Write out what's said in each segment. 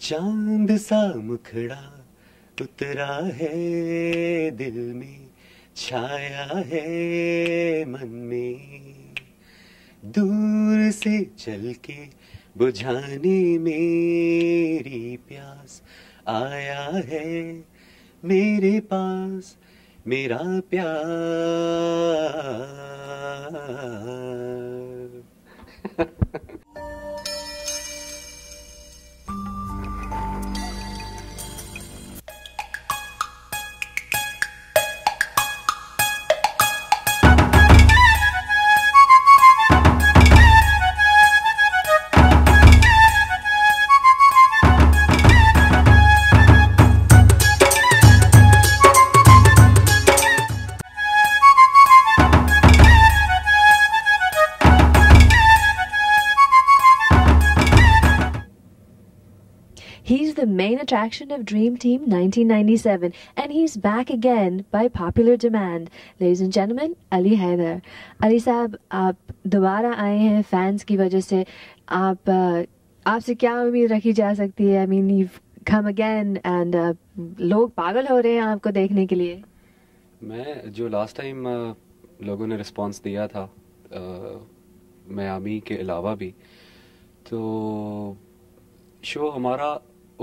चाँद सा मुखड़ा उतरा है दिल में, छाया है मन में। दूर से चल के बुझाने मेरी प्यास आया है, मेरे पास मेरा प्यार main attraction of Dream Team 1997, and he's back again by popular demand. Ladies and gentlemen, Ali Haider. Ali साहब आप दोबारा आए हैं फैंस की वजह से आप आपसे क्या उम्मीद रखी जा सकती है I mean you come again and लोग पागल हो रहे हैं आपको देखने के लिए मैं जो लास्ट टाइम लोगों ने रिस्पांस दिया था मयामी के अलावा भी तो शो हमारा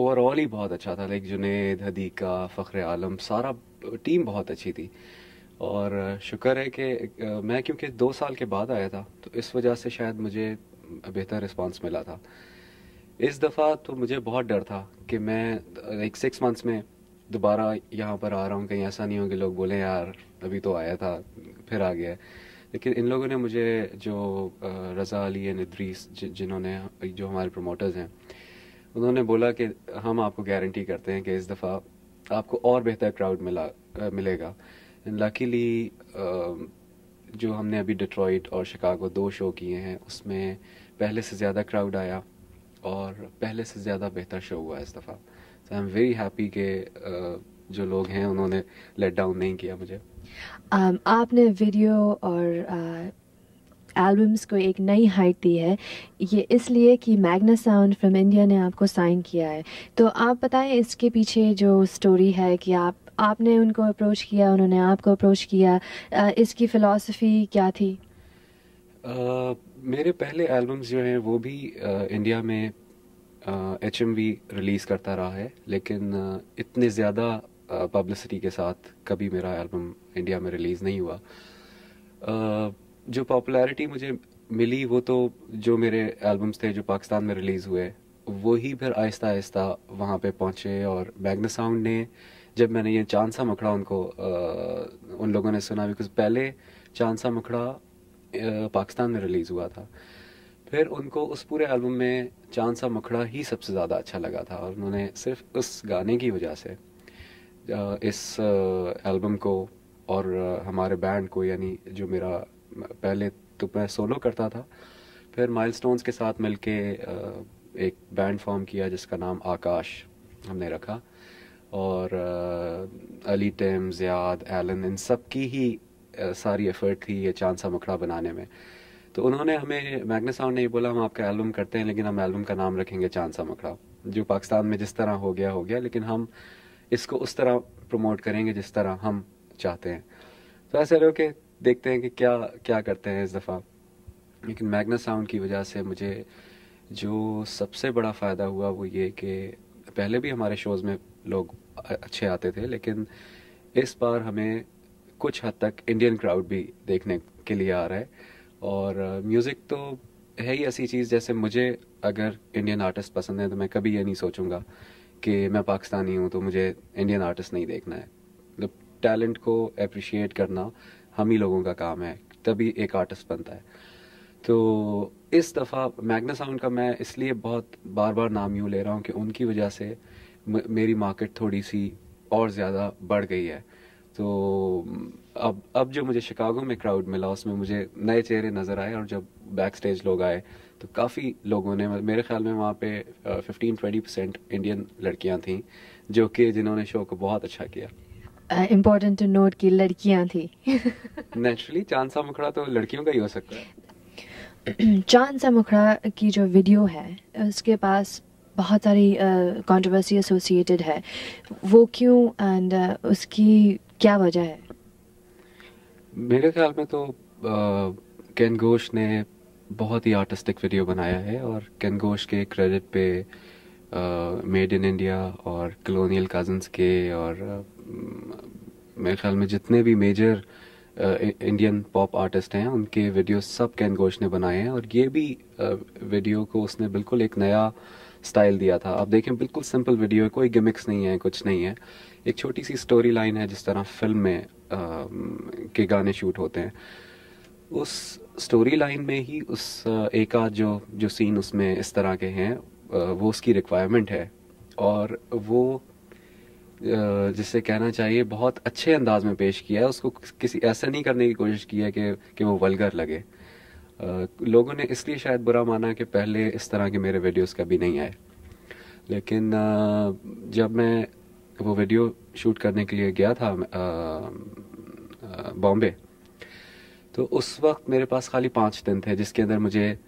ओवरऑल ही बहुत अच्छा था लाइक जुनेद हदीका फ़ख्र आलम सारा टीम बहुत अच्छी थी। और शुक्र है कि मैं क्योंकि दो साल के बाद आया था तो इस वजह से शायद मुझे बेहतर रिस्पांस मिला था। इस दफ़ा तो मुझे बहुत डर था कि मैं लाइक सिक्स मंथ्स में दोबारा यहाँ पर आ रहा हूँ, कहीं ऐसा नहीं हो कि लोग बोले, यार, अभी तो आया था, फिर आ गया लेकिन इन लोगों ने मुझे जो रज़ा अली एंड इद्रीस जिन्होंने, जो हमारे प्रमोटर्स हैं उन्होंने बोला कि हम आपको गारंटी करते हैं कि इस दफ़ा आपको और बेहतर क्राउड मिला अ, मिलेगा। लकीली जो हमने अभी डिट्रॉइट और शिकागो दो शो किए हैं उसमें पहले से ज़्यादा क्राउड आया और पहले से ज़्यादा बेहतर शो हुआ इस दफ़ा। तो आई एम वेरी हैप्पी कि जो लोग हैं उन्होंने लेट डाउन नहीं किया मुझे। Um, आपने वीडियो और एल्बम्स को एक नई हाइट दी है। ये इसलिए कि मैग्ना साउंड फ्रॉम इंडिया ने आपको साइन किया है। तो आप बताएँ इसके पीछे जो स्टोरी है कि आप आपने उनको अप्रोच किया उन्होंने आपको अप्रोच किया। इसकी फ़िलासफ़ी क्या थी? अ, मेरे पहले एल्बम्स जो हैं वो भी अ, इंडिया में एच एम वी रिलीज़ करता रहा है। लेकिन अ, इतने ज़्यादा पब्लिसिटी के साथ कभी मेरा एल्बम इंडिया में रिलीज़ नहीं हुआ। जो पॉपुलैरिटी मुझे मिली वो तो जो मेरे एल्बम्स थे जो पाकिस्तान में रिलीज़ हुए वो ही फिर आहिस्ता आहिस्ता वहाँ पे पहुँचे और मैग्ना साउंड ने जब मैंने ये चाँद सा मुखड़ा उनको अ, उन लोगों ने सुना बिकॉज़ पहले चाँद सा मुखड़ा पाकिस्तान में रिलीज़ हुआ था। फिर उनको उस पूरे एल्बम में चाँद सा मुखड़ा ही सबसे ज़्यादा अच्छा लगा था और उन्होंने सिर्फ़ उस गाने की वजह से इस एल्बम को और हमारे बैंड को यानी जो मेरा पहले तो मैं सोलो करता था। फिर माइलस्टोन्स के साथ मिलके एक बैंड फॉर्म किया जिसका नाम आकाश हमने रखा। और अली टिम, ज़ियाद, एलन, इन सब की ही सारी एफर्ट थी ये चाँद सा मुखड़ा बनाने में। तो उन्होंने हमें मैग्ना साउंड ने बोला, हम आपका एल्बम करते हैं, लेकिन हम एल्बम का नाम रखेंगे चाँद सा मुखड़ा। जो पाकिस्तान में जिस तरह हो गया हो गया, लेकिन हम इसको उस तरह प्रमोट करेंगे जिस तरह हम चाहते हैं। तो ऐसे रहो कि देखते हैं कि क्या क्या करते हैं इस दफ़ा। लेकिन मैग्ना साउंड की वजह से मुझे जो सबसे बड़ा फ़ायदा हुआ वो ये कि पहले भी हमारे शोज़ में लोग अच्छे आते थे, लेकिन इस बार हमें कुछ हद तक इंडियन क्राउड भी देखने के लिए आ रहा है। और म्यूज़िक तो है ही ऐसी चीज़ जैसे मुझे अगर इंडियन आर्टिस्ट पसंद है तो मैं कभी ये नहीं सोचूँगा कि मैं पाकिस्तानी हूँ तो मुझे इंडियन आर्टिस्ट नहीं देखना है। मतलब टैलेंट को अप्रिशिएट करना हम ही लोगों का काम है, तभी एक आर्टिस्ट बनता है। तो इस दफ़ा मैग्ना साउंड का मैं इसलिए बहुत बार बार नाम यूँ ले रहा हूँ कि उनकी वजह से मेरी मार्केट थोड़ी सी और ज़्यादा बढ़ गई है। तो अब अब जो मुझे शिकागो में क्राउड मिला, उसमें मुझे नए चेहरे नज़र आए और जब बैक स्टेज लोग आए तो काफ़ी लोगों ने, मेरे ख्याल में वहाँ पे फिफ्टीन ट्वेंटी परसेंट इंडियन लड़कियाँ थीं, जो कि जिन्होंने शो को बहुत अच्छा किया। इम्पोर्टेंट टू नोट कि लड़कियाँ थी। नेचुरली चाँद सा मुखड़ा तो लड़कियों का ही हो सकता है। चाँद सा मुखड़ा की जो वीडियो है उसके पास बहुत सारी कंट्रोवर्सी uh, एसोसिएटेड है। वो क्यों एंड uh, उसकी क्या वजह है? मेरे ख्याल में तो कैन घोष ने बहुत ही आर्टिस्टिक वीडियो बनाया है और कैन घोष के क्रेडिट पे मेड इन इंडिया और कलोनियल कजन्स के और uh, मेरे ख्याल में जितने भी मेजर इंडियन पॉप आर्टिस्ट हैं उनके वीडियो सब कैन घोष ने बनाए हैं और ये भी वीडियो को उसने बिल्कुल एक नया स्टाइल दिया था। आप देखें बिल्कुल सिंपल वीडियो है कोई गिमिक्स नहीं है कुछ नहीं है। एक छोटी सी स्टोरी लाइन है जिस तरह फ़िल्म में आ, के गाने शूट होते हैं। उस स्टोरी लाइन में ही उस एक आध जो जो सीन उसमें इस तरह के हैं वो उसकी रिक्वायरमेंट है। और वो जिसे कहना चाहिए, बहुत अच्छे अंदाज में पेश किया है। उसको किसी ऐसा नहीं करने की कोशिश की है कि कि वो वलगर लगे। लोगों ने इसलिए शायद बुरा माना कि पहले इस तरह के मेरे वीडियोस कभी नहीं आए। लेकिन जब मैं वो वीडियो शूट करने के लिए गया था बॉम्बे तो उस वक्त मेरे पास खाली पाँच दिन थे, जिसके अंदर मुझे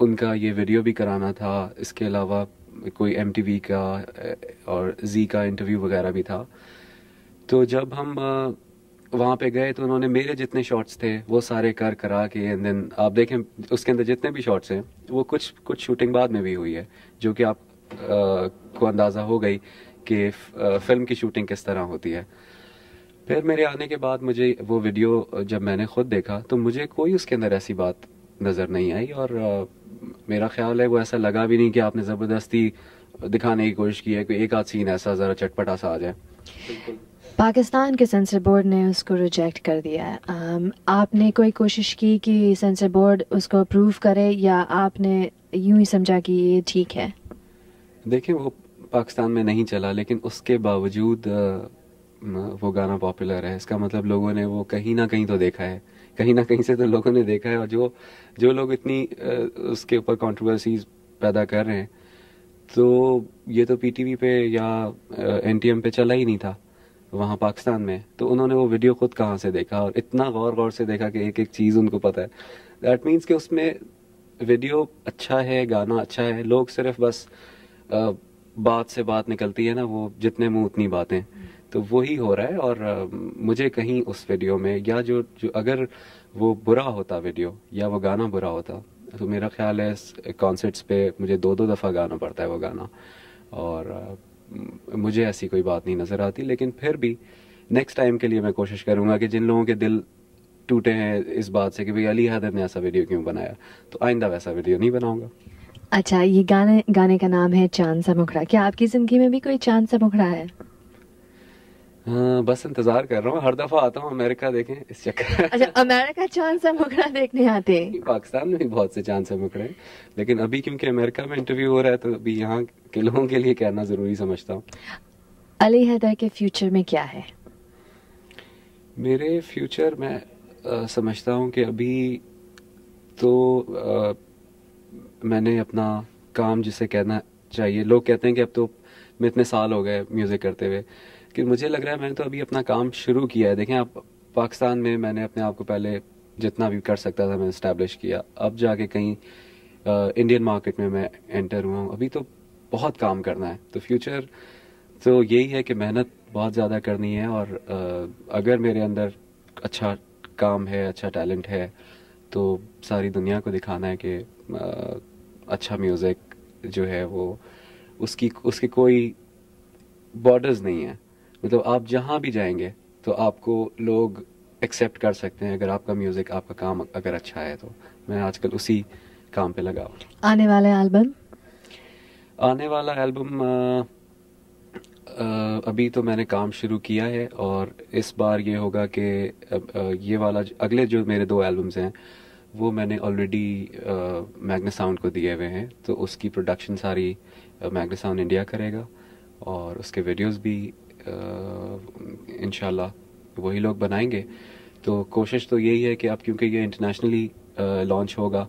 उनका ये वीडियो भी कराना था। इसके अलावा कोई एमटीवी का और जी का इंटरव्यू वगैरह भी था। तो जब हम वहाँ पे गए तो उन्होंने मेरे जितने शॉट्स थे वो सारे कर करा के एंड देन आप देखें उसके अंदर जितने भी शॉट्स हैं वो कुछ कुछ शूटिंग बाद में भी हुई है जो कि आप आ, को अंदाज़ा हो गई कि फ़िल्म की शूटिंग किस तरह होती है। फिर मेरे आने के बाद मुझे वो वीडियो जब मैंने खुद देखा तो मुझे कोई उसके अंदर ऐसी बात नज़र नहीं आई और मेरा ख्याल है वो ऐसा लगा भी नहीं कि आपने ज़बरदस्ती दिखाने की कोशिश की है कि एक आध सीन ऐसा ज़रा चटपटा सा आ जाए। पाकिस्तान के सेंसर बोर्ड ने उसको रिजेक्ट कर दिया है। um, आपने कोई कोशिश की कि सेंसर बोर्ड उसको अप्रूव करे या आपने यूँ ही समझा कि ये ठीक है? देखिए वो पाकिस्तान में नहीं चला लेकिन उसके बावजूद वो गाना पॉपुलर है। इसका मतलब लोगों ने वो कहीं ना कहीं तो देखा है। कहीं ना कहीं से तो लोगों ने देखा है और जो जो लोग इतनी उसके ऊपर कंट्रोवर्सीज पैदा कर रहे हैं तो ये तो पीटीवी पे या एनटीएम पे चला ही नहीं था वहाँ पाकिस्तान में। तो उन्होंने वो वीडियो खुद कहाँ से देखा और इतना गौर गौर से देखा कि एक एक चीज़ उनको पता है। दैट मीन्स कि उसमें वीडियो अच्छा है गाना अच्छा है लोग सिर्फ़ बस आ, बात से बात निकलती है ना वो जितने मुँह उतनी बातें। तो वही हो रहा है और मुझे कहीं उस वीडियो में या जो जो अगर वो बुरा होता वीडियो या वो गाना बुरा होता तो मेरा ख्याल है कॉन्सर्ट्स पे मुझे दो दो दफ़ा गाना पड़ता है वो गाना। और मुझे ऐसी कोई बात नहीं नज़र आती, लेकिन फिर भी नेक्स्ट टाइम के लिए मैं कोशिश करूँगा कि जिन लोगों के दिल टूटे हैं इस बात से कि भाई अली हैदर ने ऐसा वीडियो क्यों बनाया तो आइंदा वैसा वीडियो नहीं बनाऊँगा। अच्छा ये गाने गाने का नाम है चाँद सा मुखड़ा। क्या आपकी ज़िंदगी में भी कोई चाँद सा मुखड़ा है? हाँ बस इंतज़ार कर रहा हूँ। हर दफ़ा आता हूँ अमेरिका देखें इस चक्कर अच्छा अमेरिका चाँद से मुकड़ा देखने आते हैं। पाकिस्तान में भी बहुत से चाँद से मुकड़े हैं। लेकिन अभी क्योंकि अमेरिका में इंटरव्यू हो रहा है तो अभी यहाँ के लोगों के लिए कहना ज़रूरी समझता हूँ। अली हैदर के फ्यूचर में क्या है? मेरे फ्यूचर में आ, समझता हूँ कि अभी तो आ, मैंने अपना काम जिसे कहना चाहिए लोग कहते हैं कि अब तो मैं इतने साल हो गए म्यूज़िक करते हुए। कि मुझे लग रहा है मैंने तो अभी अपना काम शुरू किया है। देखें आप पाकिस्तान में मैंने अपने आप को पहले जितना भी कर सकता था मैंने इस्टेब्लिश किया। अब जाके कहीं इंडियन मार्केट में मैं एंटर हुआ हूँ। अभी तो बहुत काम करना है। तो फ्यूचर तो यही है कि मेहनत बहुत ज़्यादा करनी है और आ, अगर मेरे अंदर अच्छा काम है अच्छा टैलेंट है तो सारी दुनिया को दिखाना है कि आ, अच्छा म्यूज़िक जो है वो उसकी उसकी कोई बॉर्डर्स नहीं है। मतलब आप जहाँ भी जाएँगे तो आपको लोग एक्सेप्ट कर सकते हैं अगर आपका म्यूज़िक आपका काम अगर अच्छा है तो। मैं आजकल उसी काम पे लगा आने वाला एल्बम आने वाला एल्बम अभी तो मैंने काम शुरू किया है और इस बार ये होगा कि ये वाला अगले जो मेरे दो एल्बम्स हैं वो मैंने ऑलरेडी मैग्ना साउंड को दिए हुए हैं तो उसकी प्रोडक्शन सारी मैग्ना साउंड इंडिया करेगा और उसके वीडियोस भी इन वही लोग बनाएँगे। तो कोशिश तो यही है कि अब क्योंकि ये इंटरनेशनली लॉन्च होगा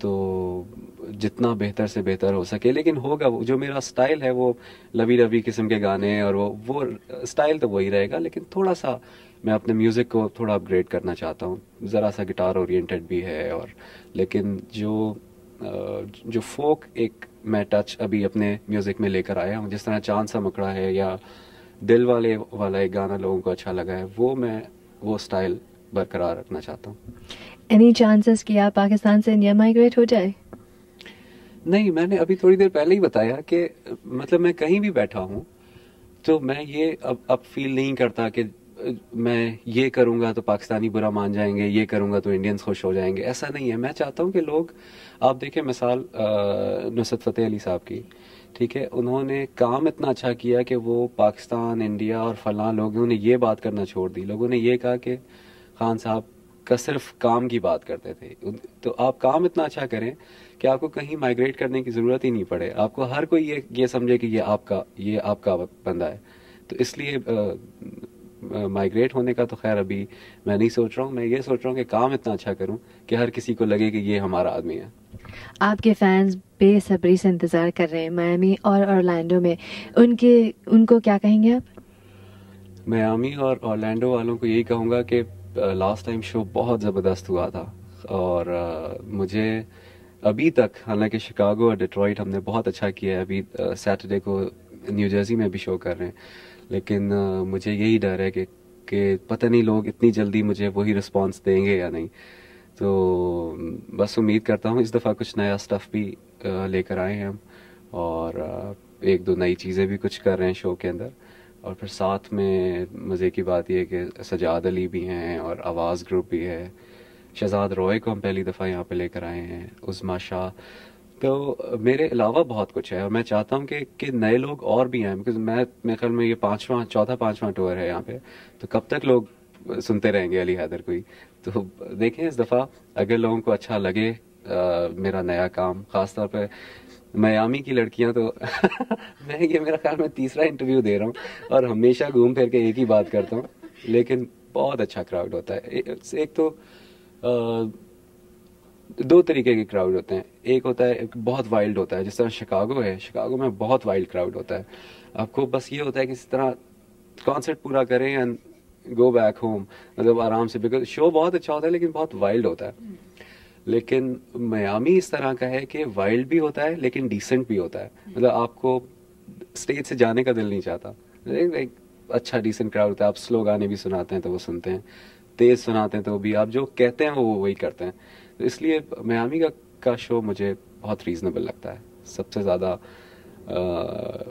तो जितना बेहतर से बेहतर हो सके। लेकिन होगा वो, जो मेरा स्टाइल है वो लवी रवी किस्म के गाने और वो वो स्टाइल तो वही रहेगा, लेकिन थोड़ा सा मैं अपने म्यूज़िक को थोड़ा अपग्रेड करना चाहता हूँ। ज़रा सा गिटार ओरिएंटेड भी है और, लेकिन जो जो फोक एक मैं टच अभी अपने म्यूज़िक में लेकर आया हूँ, जिस तरह चाँद सा मकड़ा है या दिल वाले वाला एक गाना लोगों को अच्छा लगा है वो मैं वो स्टाइल बरकरार रखना चाहता हूँ। एनी चांसेस कि आप पाकिस्तान से इंडिया माइग्रेट हो जाए? नहीं मैंने अभी थोड़ी देर पहले ही बताया कि मतलब मैं कहीं भी बैठा हूँ तो मैं ये अब अब फील नहीं करता कि मैं ये करूँगा तो पाकिस्तानी बुरा मान जाएँगे ये करूँगा तो इंडियंस खुश हो जाएँगे। ऐसा नहीं है। मैं चाहता हूँ कि लोग आप देखें मिसाल नुसरत फ़तेह अली साहब की ठीक है, उन्होंने काम इतना अच्छा किया कि वो पाकिस्तान, इंडिया और फलां लोगों ने ये बात करना छोड़ दी। लोगों ने ये कहा कि खान साहब का सिर्फ़ काम की बात करते थे। तो आप काम इतना अच्छा करें कि आपको कहीं माइग्रेट करने की ज़रूरत ही नहीं पड़े। आपको हर कोई ये ये समझे कि ये आपका ये आपका बंदा है। तो इसलिए माइग्रेट होने का तो खैर अभी मैं नहीं सोच रहा हूँ। मैं ये सोच रहा हूँ कि काम इतना अच्छा करूँ कि हर किसी को लगे कि ये हमारा आदमी है। आपके फैंस बेसब्री से इंतज़ार कर रहे हैं मायामी और ऑरलैंडो में। उनके उनको क्या कहेंगे आप? मयामी और ऑरलैंडो वालों को यही कहूँगा कि लास्ट टाइम शो बहुत ज़बरदस्त हुआ था। और आ, मुझे अभी तक हालाँकि शिकागो और डिट्रॉइट हमने बहुत अच्छा किया है। अभी सैटरडे को न्यू जर्सी में भी शो कर रहे हैं। लेकिन मुझे यही डर है कि कि पता नहीं लोग इतनी जल्दी मुझे वही रिस्पांस देंगे या नहीं। तो बस उम्मीद करता हूँ इस दफ़ा कुछ नया स्टफ़ भी लेकर आए हैं हम और एक दो नई चीज़ें भी कुछ कर रहे हैं शो के अंदर। और फिर साथ में मज़े की बात यह कि सजाद अली भी हैं और आवाज़ ग्रुप भी है। शहजाद रॉय को हम पहली दफ़ा यहाँ पे लेकर आए हैं। उज़मा शाह तो मेरे अलावा बहुत कुछ है और मैं चाहता हूँ कि कि नए लोग और भी आए बिकॉज़ मैं मेरे ख्याल में ये पांचवा चौथा पांचवा टूर है यहाँ पे। तो कब तक लोग सुनते रहेंगे अली हैदर कोई? तो देखें इस दफ़ा अगर लोगों को अच्छा लगे आ, मेरा नया काम ख़ास तौर पे मयामी की लड़कियाँ तो मैं ये मेरा ख्याल में तीसरा इंटरव्यू दे रहा हूँ और हमेशा घूम फिर के एक ही बात करता हूँ लेकिन बहुत अच्छा क्राउड होता है। एक तो आ, दो तरीके के क्राउड होते हैं। एक होता है बहुत वाइल्ड होता है, जिस तरह शिकागो है। शिकागो में बहुत वाइल्ड क्राउड होता है। आपको बस ये होता है कि इस तरह कॉन्सर्ट पूरा करें एंड गो बैक होम मतलब आराम से बिकॉज़ शो बहुत अच्छा होता है, लेकिन बहुत वाइल्ड होता है। लेकिन मयामी इस तरह का है कि वाइल्ड भी होता है, लेकिन डिसेंट भी होता है। मतलब आपको स्टेज से जाने का दिल नहीं चाहता। एक अच्छा डिसेंट क्राउड होता है। आप स्लो गाने भी सुनाते हैं तो वो सुनते हैं। तेज सुनाते हैं तो भी। आप जो कहते हैं वो वही करते हैं। तो इसलिए मयामी का, का शो मुझे बहुत रीजनेबल लगता है। सबसे ज़्यादा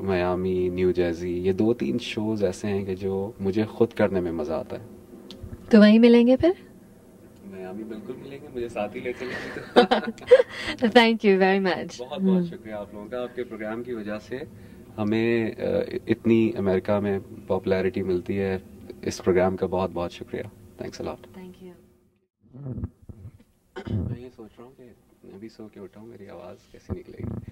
मयामी न्यू जर्जी ये दो तीन शोज़ ऐसे हैं कि जो मुझे खुद करने में मज़ा आता है। तो वहीं मिलेंगे फिर? मयामी बिल्कुल मिलेंगे मुझे साथ ही ले चलेंगे थैंक यू वेरी मच बहुत बहुत शुक्रिया आप लोगों का आपके प्रोग्राम की वजह से। हमें इतनी अमेरिका में पॉपुलैरिटी मिलती है इस प्रोग्राम का बहुत बहुत शुक्रिया। Thanks a lot thank you मैं ये सोच रहा हूँ कि अभी सो के उठाऊँ मेरी आवाज़ कैसी निकलेगी?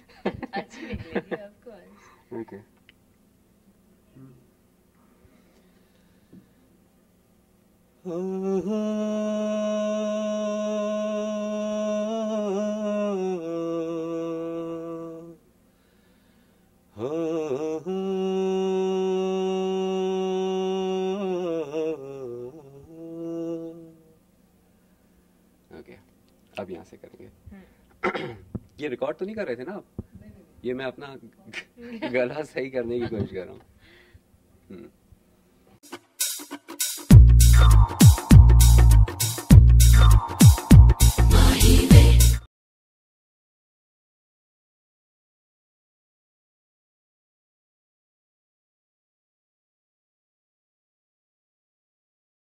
अब यहाँ से करेंगे। ये रिकॉर्ड तो नहीं कर रहे थे ना आप? ये मैं अपना गला सही करने की कोशिश कर रहा हूँ।